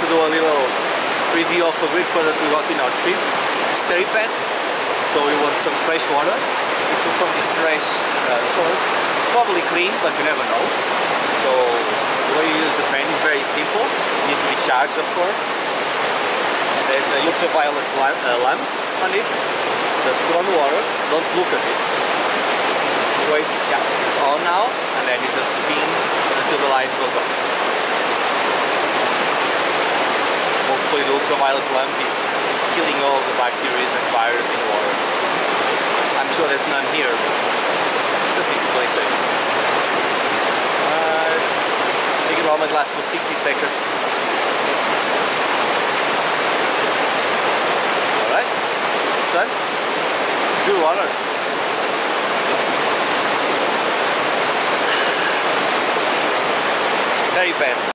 to do a little review of a great product we got in our trip, Steripen. So we want some fresh water. We put from this fresh uh, source. It's probably clean, but you never know. So the way you use the pen is very simple. It needs to be charged, of course. And there's a ultraviolet lamp, uh, lamp on it. Just put on the water. Don't look at it. Wait, yeah, it's on now, and then you just spin until the light goes off. Hopefully the ultraviolet lamp is killing all the bacteria and viruses in water. I'm sure there's none here, just need to play safe. Alright, I think it uh, will last for 60 seconds. Alright, it's done. Good water. Very bad.